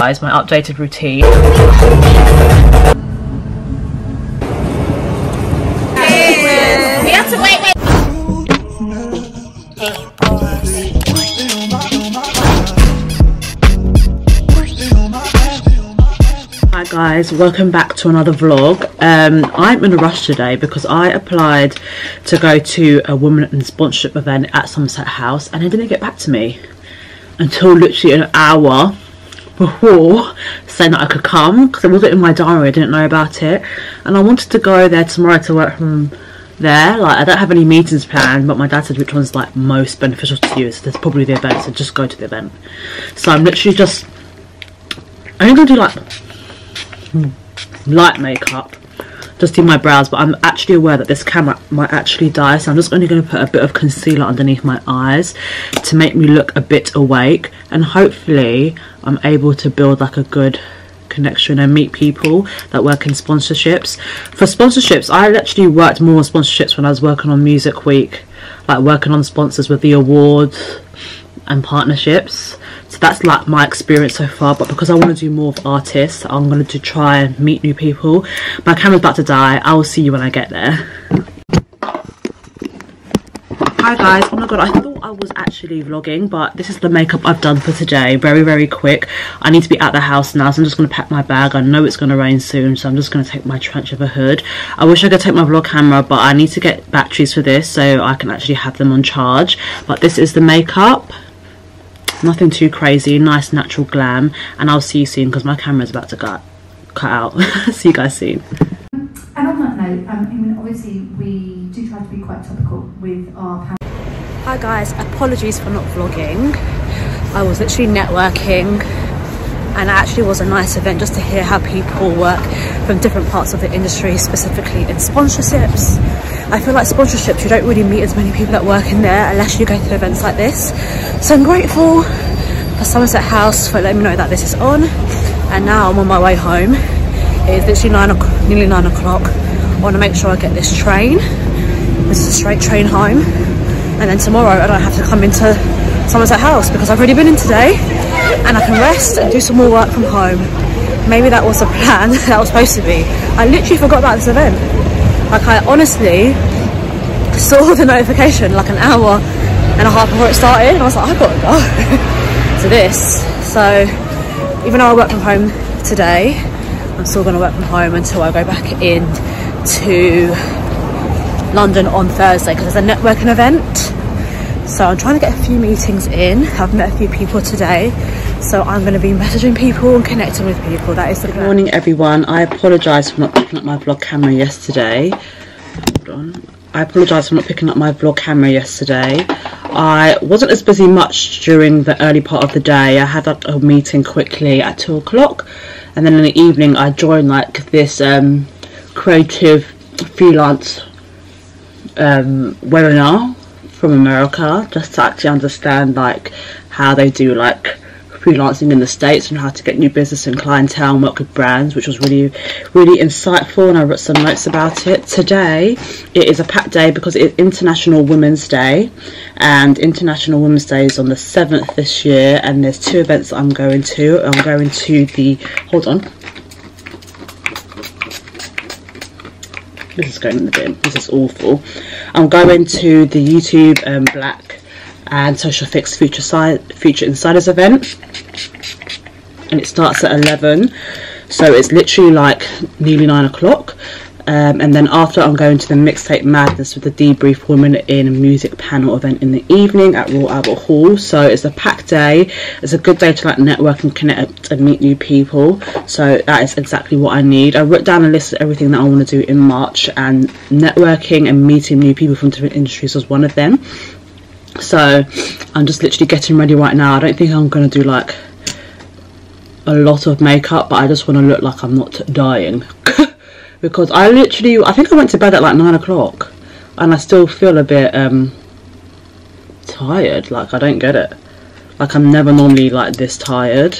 Guys, my updated routine. We have to wait, wait. Hi guys, welcome back to another vlog. Um, I'm in a rush today because I applied to go to a woman in sponsorship event at Somerset House and they didn't get back to me until literally an hour before saying that I could come because it wasn't in my diary, I didn't know about it. And I wanted to go there tomorrow to work from there. Like I don't have any meetings planned but my dad said which one's like most beneficial to you so there's probably the event so just go to the event. So I'm literally just I'm gonna do like light makeup just do my brows but I'm actually aware that this camera might actually die so I'm just only to put a bit of concealer underneath my eyes to make me look a bit awake and hopefully I'm able to build like a good connection and meet people that work in sponsorships. For sponsorships I actually worked more on sponsorships when I was working on Music Week like working on sponsors with the awards and partnerships. So that's like my experience so far but because I want to do more of artists I'm going to try and meet new people. My camera's about to die. I will see you when I get there hi guys. Oh my god I thought I was actually vlogging but this is the makeup I've done for today. Very very quick. I need to be at the house now so I'm just going to pack my bag. I know it's going to rain soon so I'm just going to take my trench of a hood. I wish I could take my vlog camera but I need to get batteries for this so I can actually have them on charge. But this is the makeup. Nothing too crazy. Nice natural glam. And I'll see you soon because my camera's about to cut cut out. See you guys soon. And on that note, um, I mean, obviously we do try to be quite topical with our panel. Hi guys, apologies for not vlogging. I was literally networking and it actually was a nice event just to hear how people work from different parts of the industry, specifically in sponsorships. I feel like sponsorships, you don't really meet as many people that work in there unless you go to events like this. So I'm grateful for Somerset House for letting me know that this is on. And now I'm on my way home. It is literally nine o'clock, nearly nine o'clock. I want to make sure I get this train. This is a straight train home. And then tomorrow I don't have to come into Somerset House because I've already been in today and I can rest and do some more work from home. Maybe that was the plan that was supposed to be. I literally forgot about this event. Like I honestly saw the notification like an hour and a half before it started and I was like, I've gotta go to this. So even though I work from home today, I'm still gonna work from home until I go back in to London on Thursday because there's a networking event. So I'm trying to get a few meetings in. I've met a few people today. So I'm going to be messaging people and connecting with people. That is the Good morning everyone. I apologise for not picking up my vlog camera yesterday. Hold on. I apologise for not picking up my vlog camera yesterday. I wasn't as busy much during the early part of the day. I had like, a meeting quickly at 2 o'clock. And then in the evening I joined like this um, creative freelance um, webinar from America just to actually understand like how they do like freelancing in the states and how to get new business and clientele and work with brands which was really really insightful and I wrote some notes about it. Today it is a packed day because it is International Women's Day and International Women's Day is on the 7th this year and there's two events I'm going to I'm going to the hold on this is going in the bin this is awful. I'm going to the youtube um, black and social fix future side future insiders event. And it starts at 11 so it's literally like nearly nine o'clock um, and then after I'm going to the Mixtape Madness with the Debrief Women in a Music panel event in the evening at Royal Albert Hall. So it's a packed day. It's a good day to like network and connect and meet new people. So that is exactly what I need. I wrote down a list of everything that I want to do in March and networking and meeting new people from different industries was one of them. So I'm just literally getting ready right now. I don't think I'm going to do like a lot of makeup but I just want to look like I'm not dying. because I literally I think I went to bed at like nine o'clock and I still feel a bit um tired. Like I don't get it. Like I'm never normally like this tired.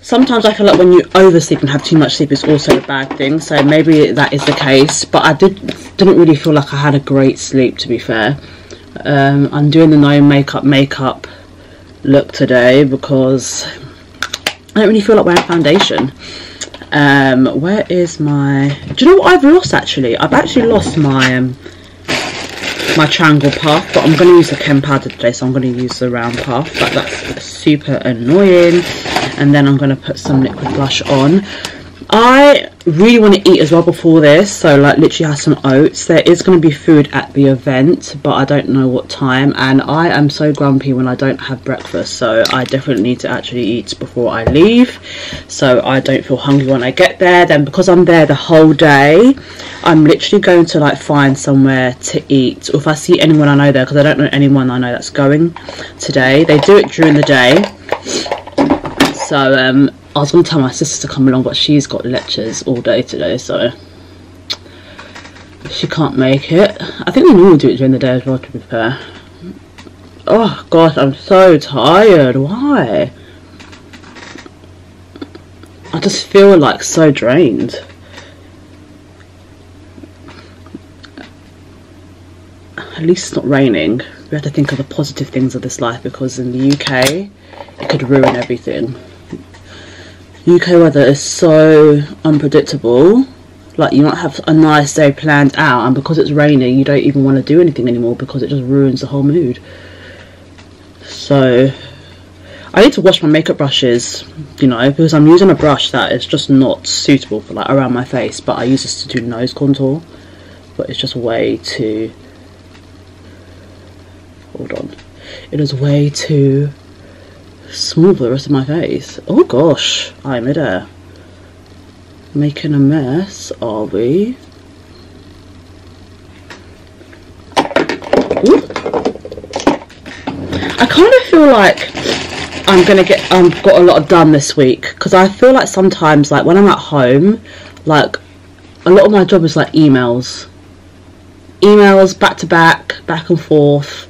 Sometimes I feel like when you oversleep and have too much sleep is also a bad thing. So maybe that is the case. But I did didn't really feel like I had a great sleep to be fair. Um, I'm doing the no makeup makeup look today because I don't really feel like wearing foundation. Um, where is my? Do you know what I've lost actually? I've actually lost my um, my triangle puff, but I'm going to use the Kem powder today, so I'm going to use the round puff. But that's super annoying. And then I'm going to put some liquid blush on. I really want to eat as well before this so like literally have some oats. There is going to be food at the event but I don't know what time and I am so grumpy when I don't have breakfast so I definitely need to actually eat before I leave. So I don't feel hungry when I get there. Then because I'm there the whole day I'm literally going to like find somewhere to eat. Or if I see anyone I know there because I don't know anyone I know that's going today they do it during the day. So um I was going to tell my sister to come along, but she's got lectures all day today, so she can't make it. I think they normally do it during the day as well, to be fair. Oh, gosh, I'm so tired. Why? I just feel like so drained. At least it's not raining. We have to think of the positive things of this life because in the UK, it could ruin everything. UK weather is so unpredictable. Like you might have a nice day planned out, and because it's raining, you don't even want to do anything anymore because it just ruins the whole mood. So I need to wash my makeup brushes, you know, because I'm using a brush that is just not suitable for like around my face. But I use this to do nose contour, but it's just way too. Hold on, it is way too for the rest of my face. Oh gosh, I'm there. Making a mess, are we? Ooh. I kind of feel like I'm gonna get I've got a lot of done this week because I feel like sometimes like when I'm at home, like a lot of my job is like emails, emails back to back, back and forth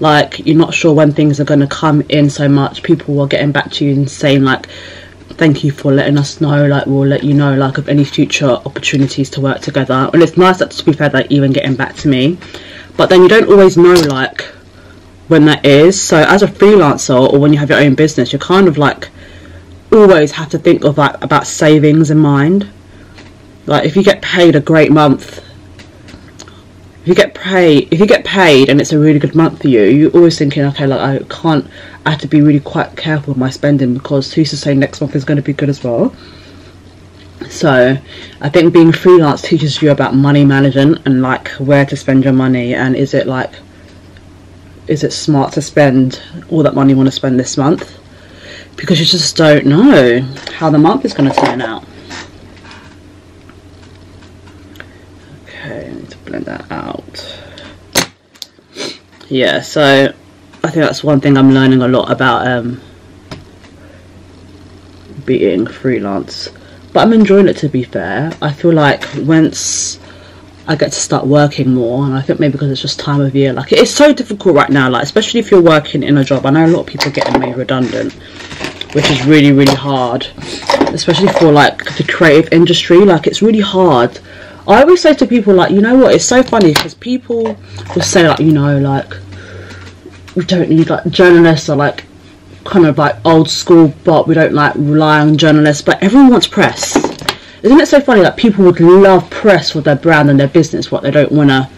like you're not sure when things are going to come in so much. People are getting back to you and saying like thank you for letting us know like we'll let you know like of any future opportunities to work together. And it's nice that to be fair like even getting back to me. But then you don't always know like when that is. So as a freelancer or when you have your own business you kind of like always have to think of like about savings in mind. Like if you get paid a great month if you get paid if you get paid and it's a really good month for you you're always thinking okay like I can't I have to be really quite careful with my spending because who's to say next month is going to be good as well? So I think being freelance teaches you about money management and like where to spend your money and is it like is it smart to spend all that money you want to spend this month? Because you just don't know how the month is going to turn out blend that out. Yeah so I think that's one thing I'm learning a lot about um, being freelance. But I'm enjoying it to be fair. I feel like once I get to start working more and I think maybe because it's just time of year like it's so difficult right now like especially if you're working in a job. I know a lot of people getting made redundant which is really really hard especially for like the creative industry. Like it's really hard I always say to people like, you know what? It's so funny because people will say like, you know, like we don't need like journalists are like kind of like old school, but we don't like rely on journalists. But everyone wants press. Isn't it so funny that people would love press for their brand and their business, but they don't want to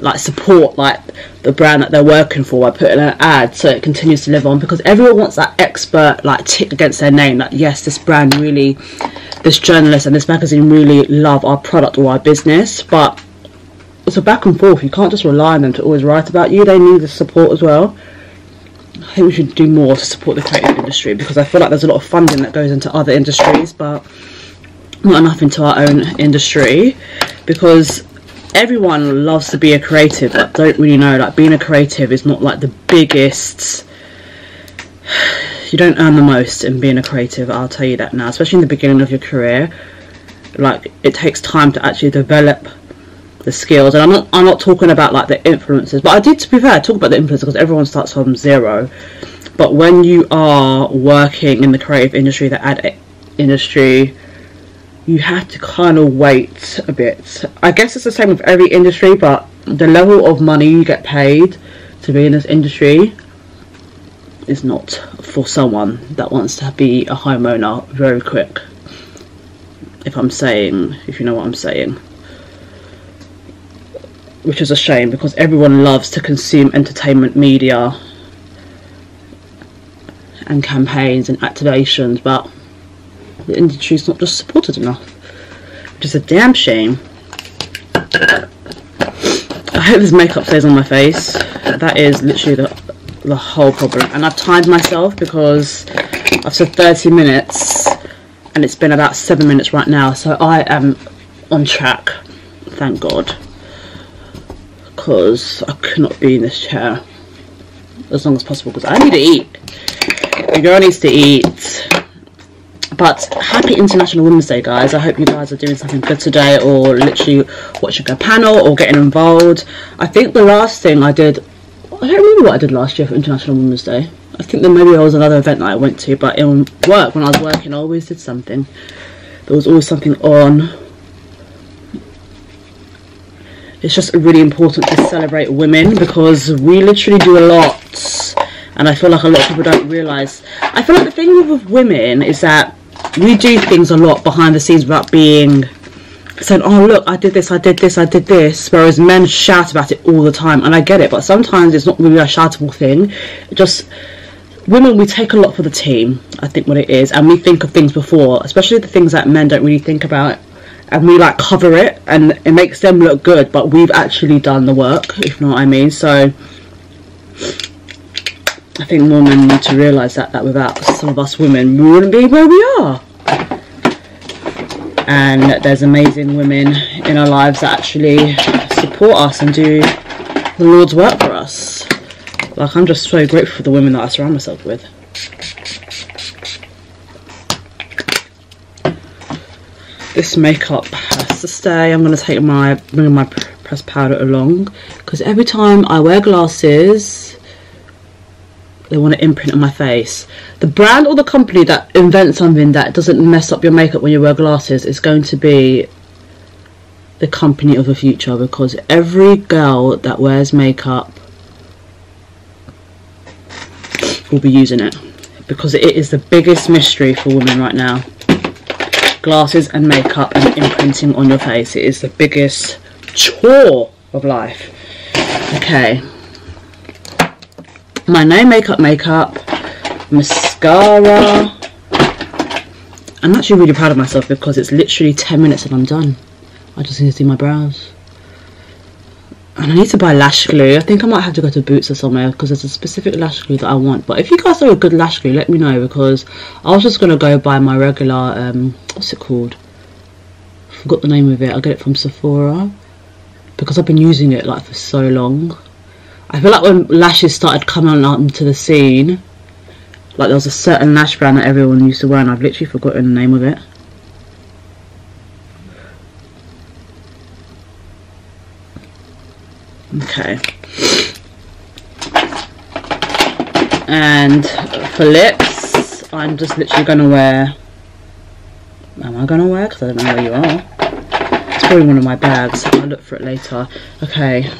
like support like the brand that they're working for by putting an ad so it continues to live on because everyone wants that expert like tick against their name that yes this brand really this journalist and this magazine really love our product or our business but it's a back and forth. You can't just rely on them to always write about you. They need the support as well. I think we should do more to support the creative industry because I feel like there's a lot of funding that goes into other industries but not enough into our own industry because everyone loves to be a creative but don't really know. Like being a creative is not like the biggest you don't earn the most in being a creative I'll tell you that now especially in the beginning of your career. Like it takes time to actually develop the skills. And I'm not I'm not talking about like the influences but I did to be fair talk about the influences because everyone starts from zero. But when you are working in the creative industry the ad industry you have to kind of wait a bit. I guess it's the same with every industry, but the level of money you get paid to be in this industry is not for someone that wants to be a homeowner very quick. If I'm saying, if you know what I'm saying. Which is a shame because everyone loves to consume entertainment media and campaigns and activations, but the industry's not just supported enough. Which is a damn shame. I hope this makeup stays on my face. That is literally the, the whole problem. And I've timed myself because I've said 30 minutes and it's been about 7 minutes right now. So I am on track. Thank God. Because I could not be in this chair as long as possible because I need to eat. The girl needs to eat. But happy International Women's Day, guys. I hope you guys are doing something good today or literally watching a panel or getting involved. I think the last thing I did, I don't remember what I did last year for International Women's Day. I think that maybe there was another event that I went to, but in work, when I was working, I always did something. There was always something on. It's just really important to celebrate women because we literally do a lot and I feel like a lot of people don't realise. I feel like the thing with women is that we do things a lot behind the scenes without being saying, oh look, I did this, I did this, I did this, whereas men shout about it all the time, and I get it, but sometimes it's not really a shoutable thing. Just women, we take a lot for the team. I think what it is, and we think of things before, especially the things that men don't really think about, and we like cover it, and it makes them look good, but we've actually done the work, if you know what I mean. So I think more men need to realise that that without some of us women, we wouldn't be where we are. And there's amazing women in our lives that actually support us and do the Lord's work for us. Like I'm just so grateful for the women that I surround myself with. This makeup has to stay. I'm gonna take my bring my pressed powder along because every time I wear glasses they want to imprint on my face. The brand or the company that invents something that doesn't mess up your makeup when you wear glasses is going to be the company of the future because every girl that wears makeup will be using it because it is the biggest mystery for women right now. Glasses and makeup and imprinting on your face. It is the biggest chore of life. Okay my no makeup makeup, mascara. I'm actually really proud of myself because it's literally 10 minutes and I'm done. I just need to do my brows. And I need to buy lash glue. I think I might have to go to Boots or somewhere because there's a specific lash glue that I want. But if you guys know a good lash glue, let me know because I was just going to go buy my regular, um, what's it called? forgot the name of it. I get it from Sephora because I've been using it like for so long. I feel like when lashes started coming onto um, the scene, like there was a certain lash brand that everyone used to wear and I've literally forgotten the name of it. Okay. And for lips, I'm just literally going to wear... Am I going to wear? Because I don't know where you are. It's probably one of my bags. I'll look for it later. Okay.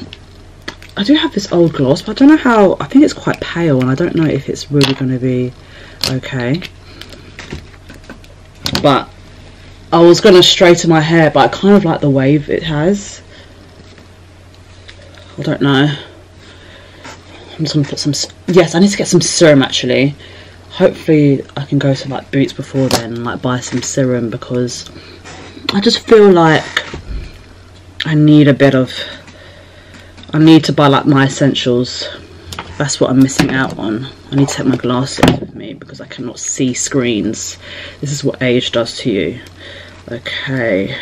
I do have this old gloss, but I don't know how, I think it's quite pale and I don't know if it's really going to be okay. But I was going to straighten my hair, but I kind of like the wave it has. I don't know. I'm just going to put some, yes, I need to get some serum actually. Hopefully I can go to like Boots before then and like buy some serum because I just feel like I need a bit of I need to buy like my essentials. That's what I'm missing out on. I need to take my glasses with me because I cannot see screens. This is what age does to you. Okay.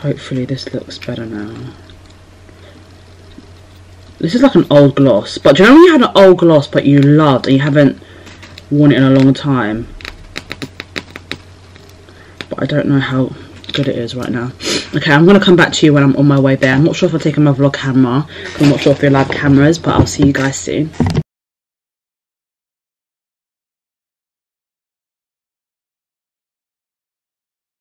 Hopefully this looks better now. This is like an old gloss. But do you know when you had an old gloss but you loved and you haven't worn it in a long time? But I don't know how good it is right now. Okay, I'm going to come back to you when I'm on my way there. I'm not sure if I'll take my vlog camera. I'm not sure if they have cameras, but I'll see you guys soon.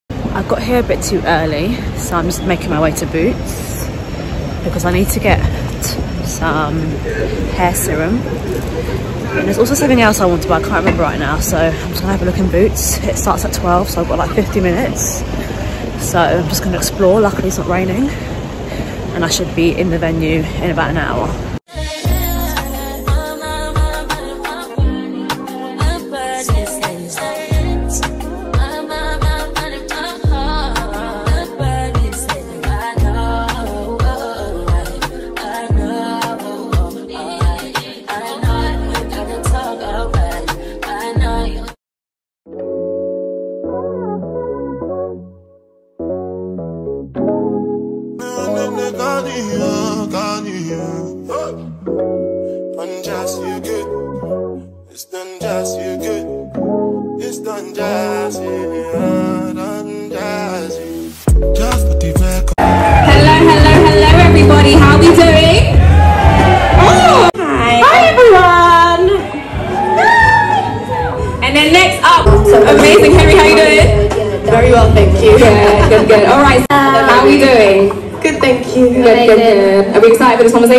I got here a bit too early, so I'm just making my way to Boots because I need to get some hair serum. And there's also something else I want to buy, I can't remember right now. So I'm just gonna have a look in Boots. It starts at 12, so I've got like 50 minutes. So I'm just gonna explore, luckily it's not raining. And I should be in the venue in about an hour.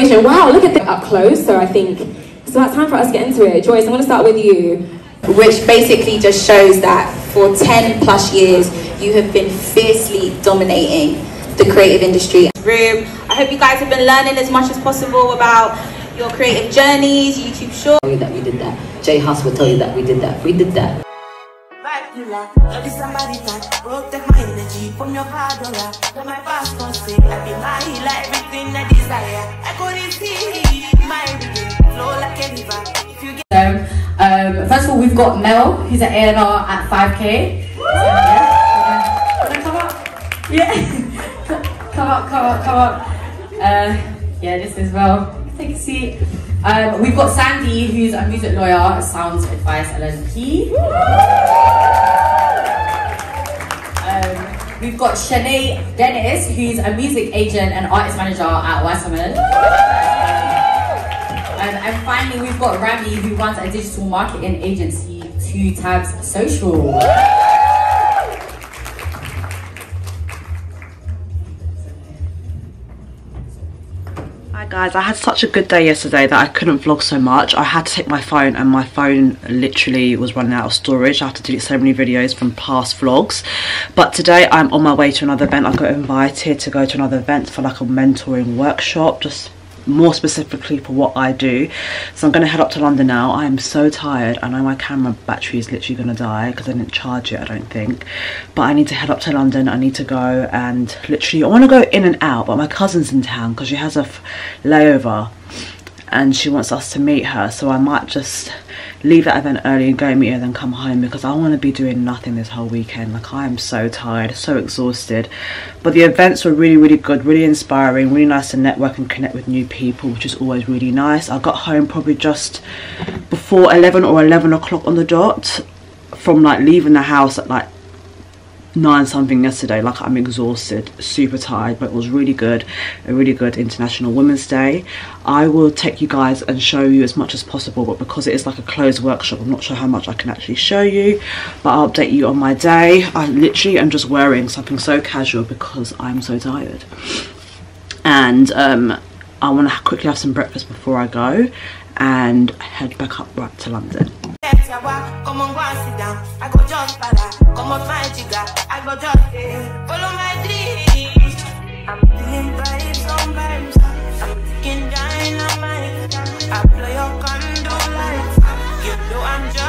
Excited conversation? Wow, look at that up close. So I think it's about time for us to get into it. Joyce, I'm going to start with you. Which basically just shows that for 10 plus years, you have been fiercely dominating the creative industry. Room. I hope you guys have been learning as much as possible about your creative journeys, YouTube short. tell you that we did that. Jay Huss will tell you that we did that. We did that. Love is somebody that protect my energy from your paranoia. Let my past don't say I be my healer, everything I desire. I couldn't see my rhythm flow like a river. If you get Um, first of all, we've got Mel, he's at A&R at 5K. So, yeah. Wanna come up? Yeah. come up, come up, come up. Uh, yeah, this is Mel. Take a seat. Um, we've got Sandy, who's a music lawyer, Sounds Advice LLP. Um, we've got Shanae Dennis, who's a music agent and artist manager at Wasserman. Um, and finally, we've got Rami, who runs a digital marketing agency, Two Tabs Social. Guys, I had such a good day yesterday that I couldn't vlog so much. I had to take my phone and my phone literally was running out of storage. I had to delete so many videos from past vlogs. But today I'm on my way to another event. I got invited to go to another event for like a mentoring workshop, just more specifically for what I do. So I'm going to head up to London now. I am so tired. I know my camera battery is literally going to die because I didn't charge it, I don't think. But I need to head up to London. I need to go and literally, I want to go in and out, but my cousin's in town because she has a layover and she wants us to meet her. So I might just leave that event early and go meet her then come home because I want to be doing nothing this whole weekend. Like I am so tired, so exhausted. But the events were really, really good, really inspiring, really nice to network and connect with new people, which is always really nice. I got home probably just before 11 or 11 o'clock on the dot from like leaving the house at like nine something yesterday. Like i'm exhausted super tired but it was really good a really good international women's day. I will take you guys and show you as much as possible but because it is like a closed workshop i'm not sure how much i can actually show you but i'll update you on my day. I literally am just wearing something so casual because i'm so tired. And um i want to quickly have some breakfast before i go and head back up right to london get your walk, come on, go and sit down. I go just that. Come on, my jigger. I go just eh, follow my dreams. I'm feeling vibes vibes. I'm thinking dynamite. I blow your condo lights. You know I'm just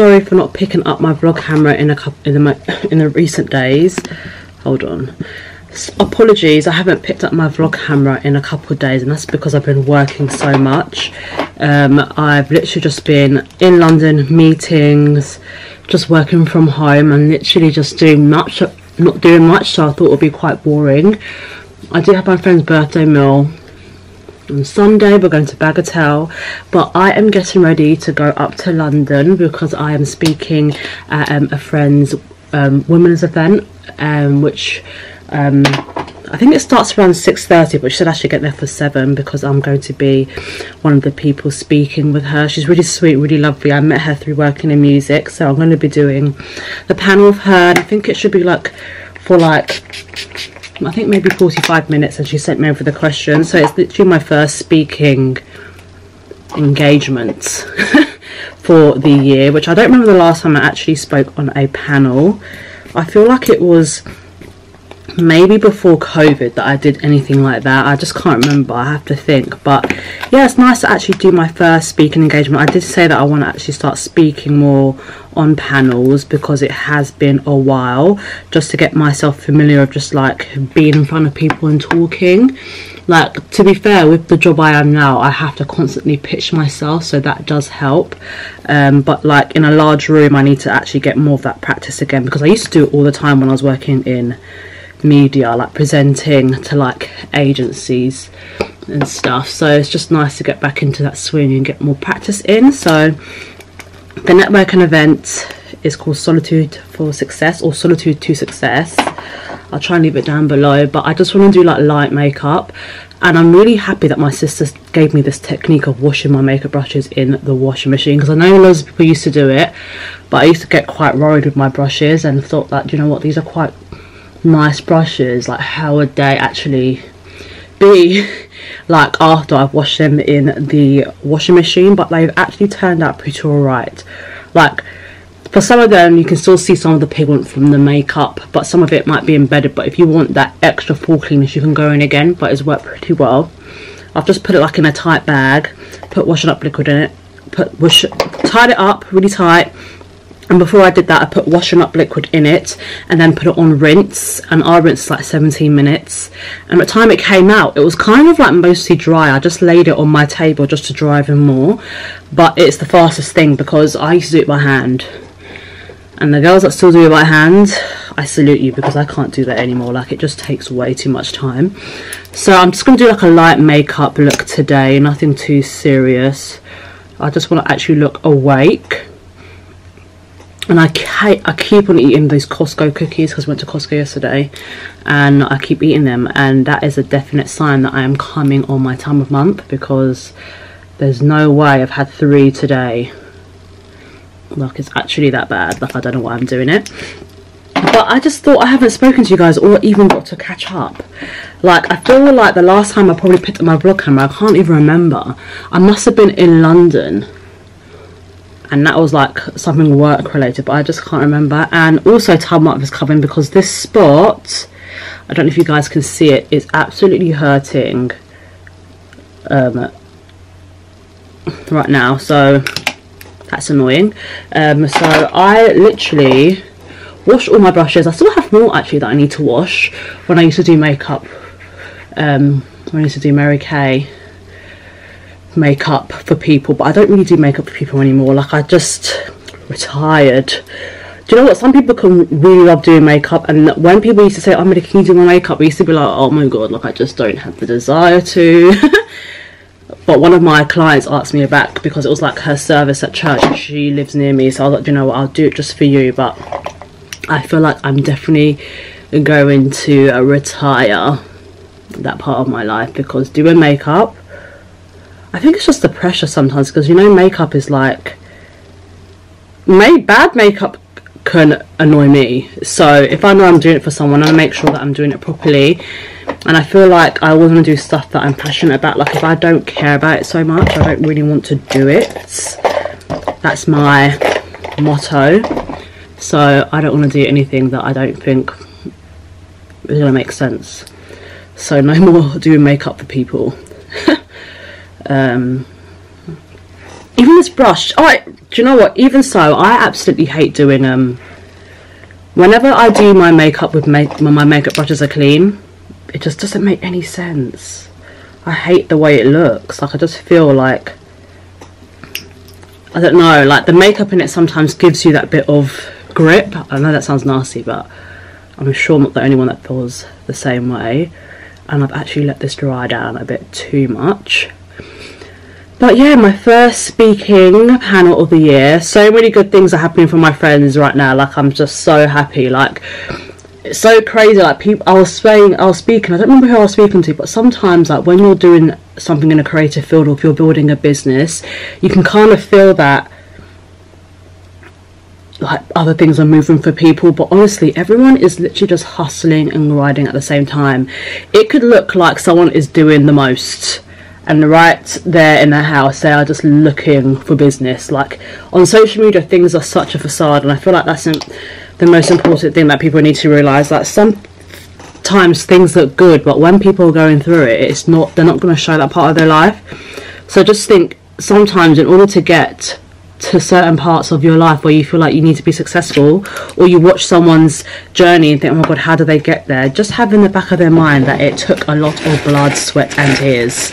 sorry for not picking up my vlog camera in a couple in the in the recent days. Hold on. Apologies, I haven't picked up my vlog camera in a couple of days, and that's because I've been working so much. Um, I've literally just been in London meetings, just working from home, and literally just doing much, not doing much. So I thought it would be quite boring. I did have my friend's birthday meal on Sunday we're going to Bagatelle but I am getting ready to go up to London because I am speaking at um, a friend's um, women's event um, which um, I think it starts around 6.30 but she said I should get there for 7 because I'm going to be one of the people speaking with her. She's really sweet, really lovely. I met her through working in music so I'm going to be doing the panel with her and I think it should be like for like I think maybe 45 minutes and she sent me over the questions so it's literally my first speaking engagement for the year which I don't remember the last time I actually spoke on a panel. I feel like it was maybe before COVID that I did anything like that. I just can't remember. I have to think. But yeah, it's nice to actually do my first speaking engagement. I did say that I want to actually start speaking more on panels because it has been a while just to get myself familiar of just like being in front of people and talking. Like to be fair, with the job I am now, I have to constantly pitch myself, so that does help. Um, but like in a large room, I need to actually get more of that practice again because I used to do it all the time when I was working in media like presenting to like agencies and stuff. So it's just nice to get back into that swing and get more practice in. So the networking event is called solitude for success or solitude to success. I'll try and leave it down below but i just want to do like light makeup. And i'm really happy that my sister gave me this technique of washing my makeup brushes in the washing machine because i know loads of people used to do it but i used to get quite worried with my brushes and thought that you know what? These are quite nice brushes like how would they actually be like after I've washed them in the washing machine? But they've actually turned out pretty alright. Like for some of them you can still see some of the pigment from the makeup but some of it might be embedded. But if you want that extra full cleanness you can go in again but it's worked pretty well. I've just put it like in a tight bag put washing up liquid in it put wash tied it up really tight and before I did that I put washing up liquid in it and then put it on rinse. And I rinsed like 17 minutes. And by the time it came out it was kind of like mostly dry. I just laid it on my table just to dry even more. But it's the fastest thing because I used to do it by hand. And the girls that still do it by hand I salute you because I can't do that anymore. Like it just takes way too much time. So I'm just going to do like a light makeup look today. Nothing too serious. I just want to actually look awake and I, I keep on eating those Costco cookies because I went to Costco yesterday and I keep eating them and that is a definite sign that I am coming on my time of month because there's no way I've had three today. Like it's actually that bad like I don't know why I'm doing it. But I just thought I haven't spoken to you guys or even got to catch up. Like I feel like the last time I probably picked up my vlog camera I can't even remember. I must have been in London and that was like something work related but I just can't remember. And also time up is coming because this spot I don't know if you guys can see it it's absolutely hurting um, right now so that's annoying. Um, so I literally wash all my brushes. I still have more actually that I need to wash when I used to do makeup um, when I used to do Mary Kay makeup for people but I don't really do makeup for people anymore. Like I just retired. Do you know what? Some people can really love doing makeup and when people used to say oh Amanda can you do my makeup? we used to be like oh my god like I just don't have the desire to. But one of my clients asked me back because it was like her service at church she lives near me so I was like you know what? I'll do it just for you but I feel like I'm definitely going to retire that part of my life because doing makeup I think it's just the pressure sometimes because you know makeup is like made bad makeup can annoy me. So if I know I'm doing it for someone I make sure that I'm doing it properly. And I feel like I always want to do stuff that I'm passionate about. Like if I don't care about it so much I don't really want to do it. That's my motto. So I don't want to do anything that I don't think is going to make sense. So no more doing makeup for people um, even this brush I, do you know what? Even so I absolutely hate doing um whenever I do my makeup with make when my makeup brushes are clean it just doesn't make any sense. I hate the way it looks. Like I just feel like I don't know like the makeup in it sometimes gives you that bit of grip. I know that sounds nasty but I'm sure I'm not the only one that feels the same way. And I've actually let this dry down a bit too much. But yeah, my first speaking panel of the year. So many good things are happening for my friends right now. Like I'm just so happy. Like it's so crazy. Like people, I was saying, I was speaking. I don't remember who I was speaking to, but sometimes like when you're doing something in a creative field or if you're building a business, you can kind of feel that like other things are moving for people but honestly everyone is literally just hustling and riding at the same time it could look like someone is doing the most and right there in their house they are just looking for business. Like on social media things are such a facade and i feel like that's the most important thing that people need to realize that sometimes things look good but when people are going through it it's not they're not going to show that part of their life. So just think sometimes in order to get to certain parts of your life where you feel like you need to be successful or you watch someone's journey and think oh my god how do they get there? just have in the back of their mind that it took a lot of blood sweat and tears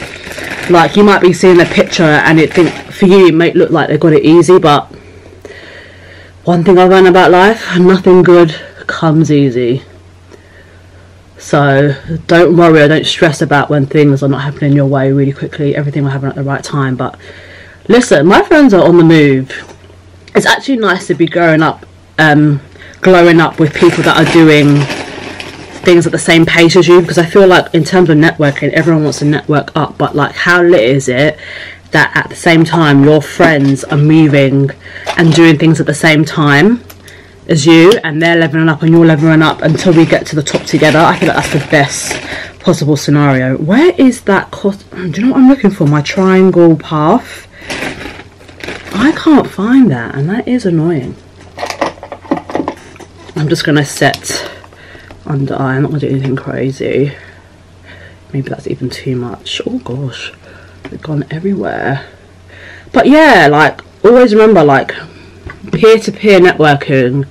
like you might be seeing a picture and it think for you it might look like they got it easy but one thing I've learned about life nothing good comes easy so don't worry or don't stress about when things are not happening your way really quickly everything will happen at the right time but Listen, my friends are on the move. It's actually nice to be growing up, um, growing up with people that are doing things at the same pace as you because I feel like in terms of networking, everyone wants to network up, but like how lit is it that at the same time your friends are moving and doing things at the same time as you and they're leveling up and you're leveling up until we get to the top together. I feel like that's the best possible scenario. Where is that cost? Do you know what I'm looking for? My triangle path. I can't find that and that is annoying. I'm just going to set under eye. I'm not going to do anything crazy. Maybe that's even too much. Oh gosh, they've gone everywhere. But yeah, like always remember like peer-to-peer -peer networking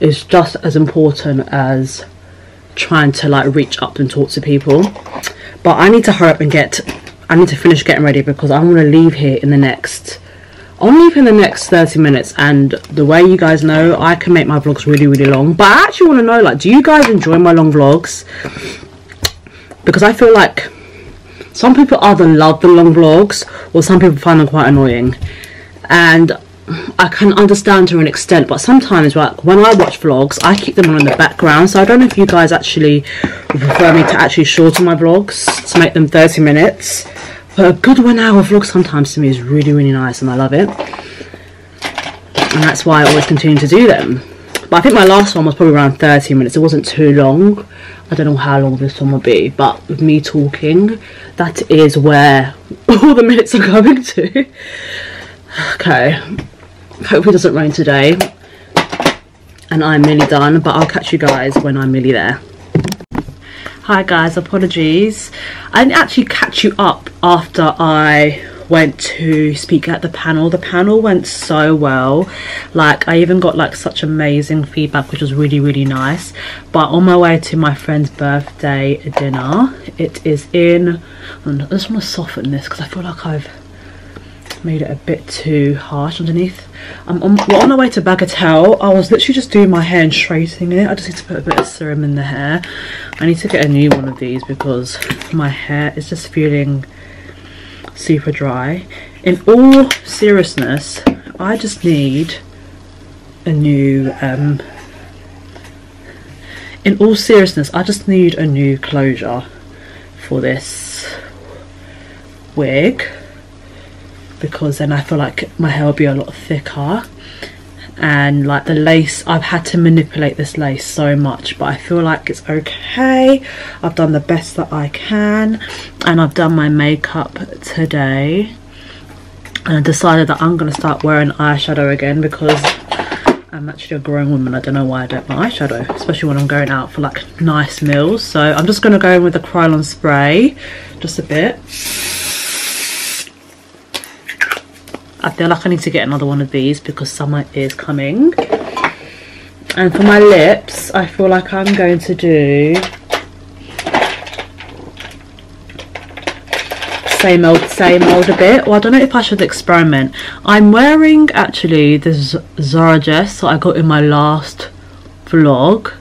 is just as important as trying to like reach up and talk to people. But I need to hurry up and get I need to finish getting ready because I'm going to leave here in the next I'm leaving the next 30 minutes and the way you guys know I can make my vlogs really really long. But I actually want to know like do you guys enjoy my long vlogs? Because I feel like some people either love the long vlogs or some people find them quite annoying. And I can understand to an extent but sometimes like when I watch vlogs I keep them on in the background. So I don't know if you guys actually prefer me to actually shorten my vlogs to make them 30 minutes but a good one hour vlog sometimes to me is really, really nice and I love it. And that's why I always continue to do them. But I think my last one was probably around 30 minutes. It wasn't too long. I don't know how long this one will be. But with me talking, that is where all the minutes are going to. Okay. Hopefully it doesn't rain today. And I'm nearly done. But I'll catch you guys when I'm nearly there. Hi guys, apologies. I didn't actually catch you up after I went to speak at the panel. The panel went so well. Like I even got like such amazing feedback which was really really nice. But on my way to my friend's birthday dinner, it is in I just want to soften this because I feel like I've made it a bit too harsh underneath. I'm on, we're on our way to Bagatelle. I was literally just doing my hair and straightening it. I just need to put a bit of serum in the hair. I need to get a new one of these because my hair is just feeling super dry. In all seriousness, I just need a new um, in all seriousness I just need a new closure for this wig because then I feel like my hair will be a lot thicker. And like the lace I've had to manipulate this lace so much but I feel like it's okay. I've done the best that I can and I've done my makeup today. And I decided that I'm going to start wearing eyeshadow again because I'm actually a grown woman. I don't know why I don't wear eyeshadow especially when I'm going out for like nice meals. So I'm just going to go in with the Kryolan spray just a bit I feel like I need to get another one of these because summer is coming. And for my lips, I feel like I'm going to do same old, same old a bit. Well, I don't know if I should experiment. I'm wearing actually this Zara dress that I got in my last vlog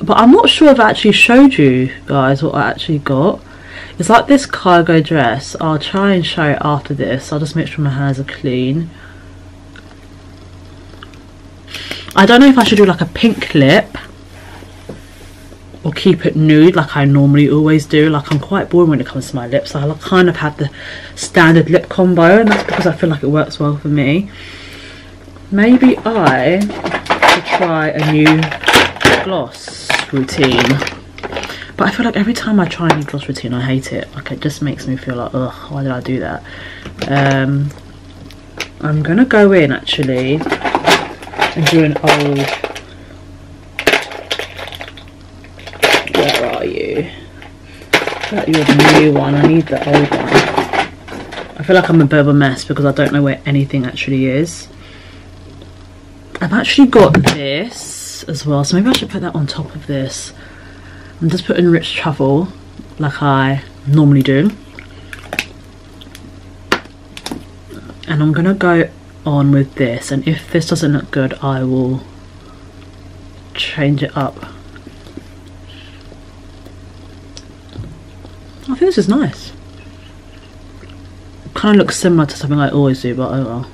but I'm not sure if I actually showed you guys what I actually got. It's like this cargo dress. I'll try and show it after this. I'll just make sure my hands are clean. I don't know if I should do like a pink lip or keep it nude like I normally always do. Like I'm quite boring when it comes to my lips. I kind of have the standard lip combo and that's because I feel like it works well for me. Maybe I should try a new gloss routine. But I feel like every time I try a new gloss routine, I hate it. Like it just makes me feel like, ugh, why did I do that? Um, I'm gonna go in actually and do an old. Where are you? That you're new one. I need the old one. I feel like I'm a bit of a mess because I don't know where anything actually is. I've actually got this as well, so maybe I should put that on top of this. I'm just putting rich truffle like I normally do. And I'm gonna go on with this and if this doesn't look good I will change it up. I think this is nice. Kind of looks similar to something I always do but oh well.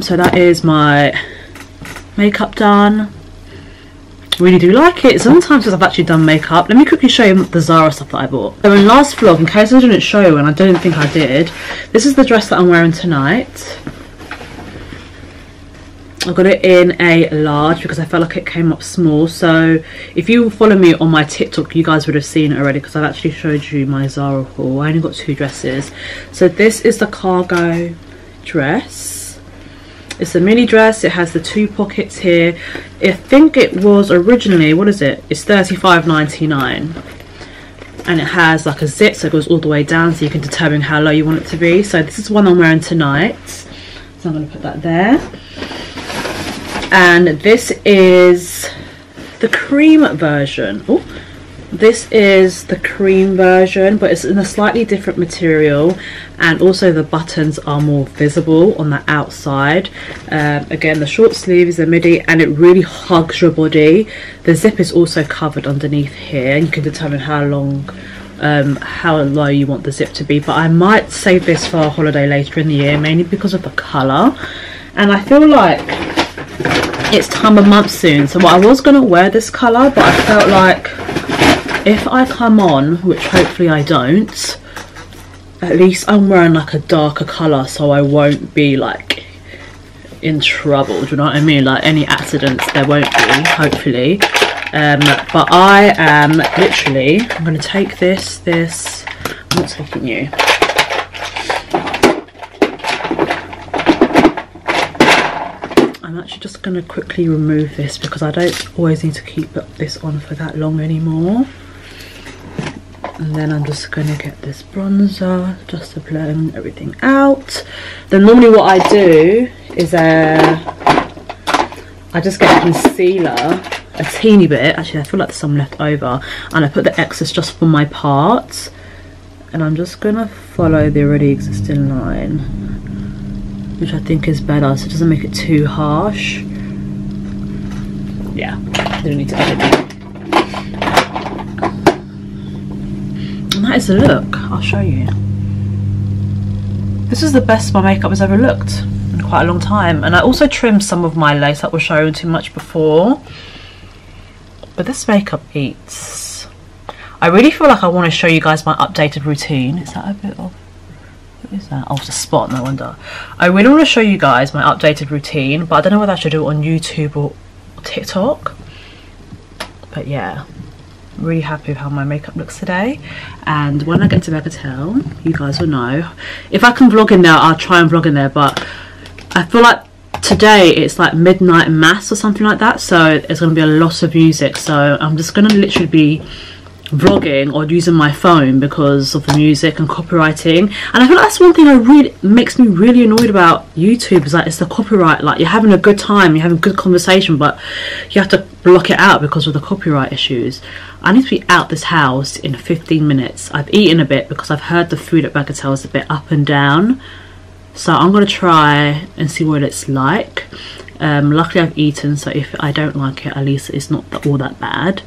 So that is my makeup done. Really do like it. Sometimes because I've actually done makeup let me quickly show you the Zara stuff that I bought. So in last vlog in case I didn't show and I don't think I did this is the dress that I'm wearing tonight. I got it in a large because I felt like it came up small. So if you follow me on my TikTok you guys would have seen it already because I've actually showed you my Zara haul. I only got two dresses. So this is the cargo dress it's a mini dress it has the two pockets here. I think it was originally what is it? It's 35.99 and it has like a zip so it goes all the way down so you can determine how low you want it to be. So this is one i'm wearing tonight. So i'm going to put that there. And this is the cream version. Oh this is the cream version but it's in a slightly different material and also the buttons are more visible on the outside. Um, again the short sleeve is a midi and it really hugs your body. The zip is also covered underneath here and you can determine how long um, how low you want the zip to be. But I might save this for a holiday later in the year mainly because of the colour. And I feel like it's time of month soon. So I was going to wear this colour but I felt like if I come on, which hopefully I don't, at least I'm wearing like a darker colour so I won't be like in trouble, do you know what I mean? Like any accidents there won't be, hopefully. Um, but I am literally, I'm going to take this, this, I'm not taking you. I'm actually just going to quickly remove this because I don't always need to keep this on for that long anymore and then I'm just gonna get this bronzer just to blend everything out. Then normally what I do is uh, I just get a concealer a teeny bit. Actually I feel like there's some left over. And I put the excess just for my part and I'm just gonna follow the already existing line which I think is better so it doesn't make it too harsh. Yeah didn't need to edit that is the look I'll show you this is the best my makeup has ever looked in quite a long time and I also trimmed some of my lace that was showing too much before but this makeup eats I really feel like I want to show you guys my updated routine is that a bit of what is that? Oh, it's a spot, no wonder. I really want to show you guys my updated routine, but I don't know whether I should do it on YouTube or TikTok. But yeah, really happy with how my makeup looks today. And when I get to Bagatelle you guys will know. If I can vlog in there I'll try and vlog in there but I feel like today it's like midnight mass or something like that so there's going to be a lot of music. So I'm just going to literally be vlogging or using my phone because of the music and copywriting. And I feel like that's one thing I really makes me really annoyed about YouTube is like it's the copyright. Like you're having a good time you're having a good conversation but you have to block it out because of the copyright issues I need to be out this house in 15 minutes I've eaten a bit because I've heard the food at Bagatelle is a bit up and down So I'm gonna try and see what it's like. Um, luckily I've eaten, so if I don't like it, at least it's not all that bad.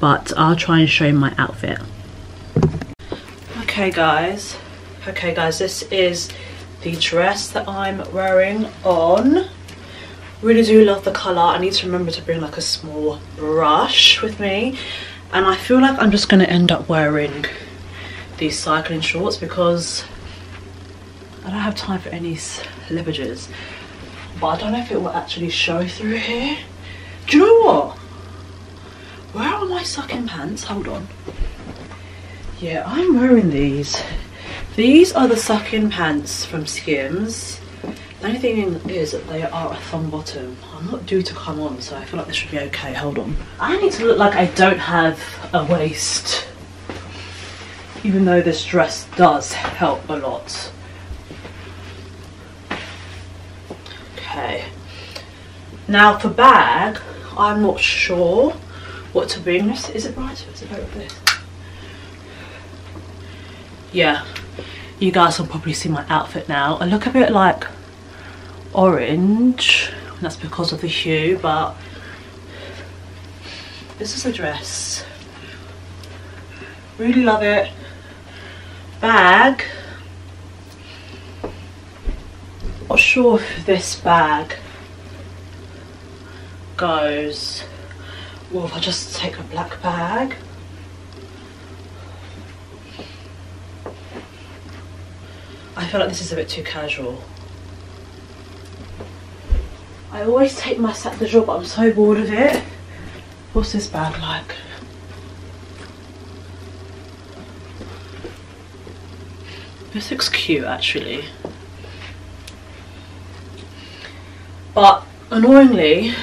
But I'll try and show you my outfit. Okay guys, okay guys, this is the dress that I'm wearing on. Really do love the colour. I need to remember to bring like a small brush with me. And I feel like I'm just gonna end up wearing these cycling shorts because I don't have time for any slippages. But I don't know if it will actually show through here. Do you know what? Where are my sucking pants? Hold on. Yeah, I'm wearing these. These are the sucking pants from Skims. The only thing is that they are a thumb bottom. I'm not due to come on, so I feel like this should be okay. Hold on. I need to look like I don't have a waist. Even though this dress does help a lot. Okay. Now for bag, I'm not sure what to bring. This Is it right or is it better this? Yeah, you guys will probably see my outfit now. I look a bit like orange. That's because of the hue, but this is a dress. Really love it. Bag. Not sure if this bag goes. Well, if I just take a black bag. I feel like this is a bit too casual. I always take my sac de jour, but I'm so bored of it. What's this bag like? This looks cute actually. But annoyingly,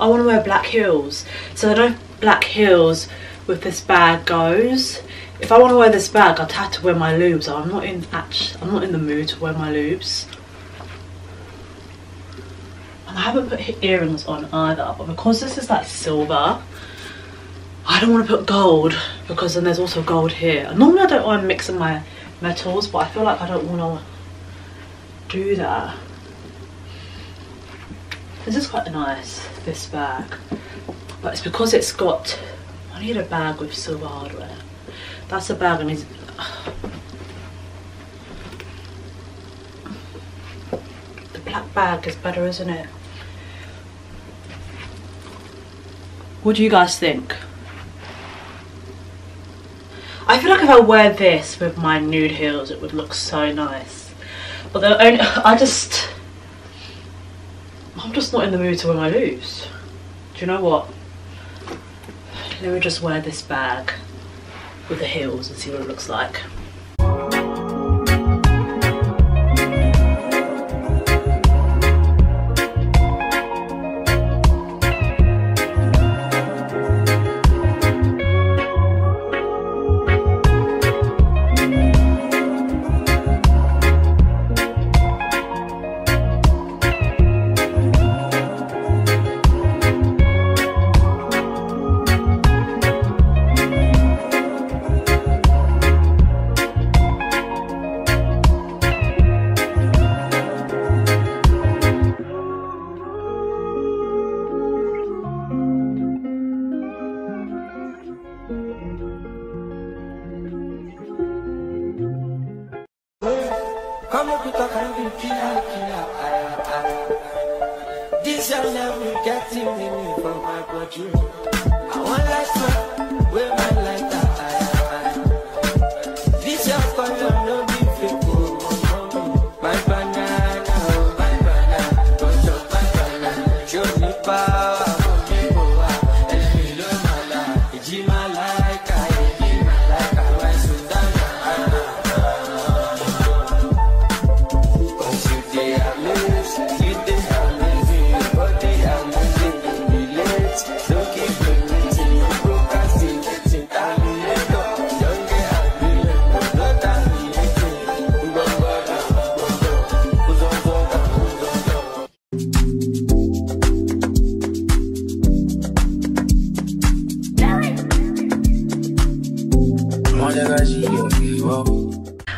I want to wear black heels. So I know black heels with this bag goes. If I want to wear this bag, I'd have to wear my Loubs. I'm not in actually, I'm not in the mood to wear my Loubs. I haven't put earrings on either, but because this is like silver, I don't want to put gold because then there's also gold here. Normally I don't mind mixing my metals, but I feel like I don't want to do that. This is quite nice, this bag. But it's because it's got, I need a bag with silver hardware. That's a bag and it's, the black bag is better, isn't it? What do you guys think? I feel like if I wear this with my nude heels, it would look so nice. But the only, I just, I'm just not in the mood to wear my loose. Do you know what? Let me just wear this bag with the heels and see what it looks like.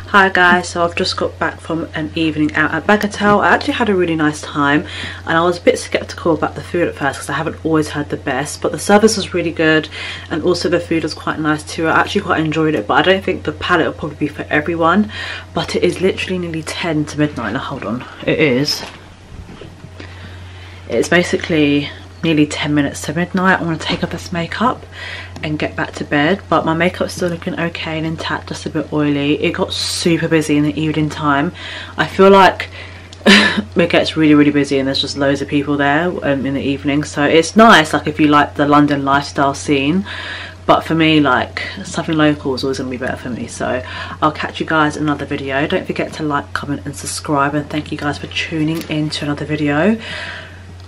Hi guys, so I've just got back from an evening out at Bagatelle. I actually had a really nice time and I was a bit skeptical about the food at first because I haven't always had the best but the service was really good and also the food was quite nice too. I actually quite enjoyed it but I don't think the palate will probably be for everyone but it is literally nearly 10 to midnight. Now hold on, it is. It's basically nearly 10 minutes to midnight. I want to take off this makeup and get back to bed but my makeup's still looking okay and intact just a bit oily. It got super busy in the evening time. I feel like it gets really really busy and there's just loads of people there um, in the evening. So it's nice like if you like the London lifestyle scene but for me like something local is always to be better for me. So I'll catch you guys in another video. Don't forget to like comment and subscribe and thank you guys for tuning in to another video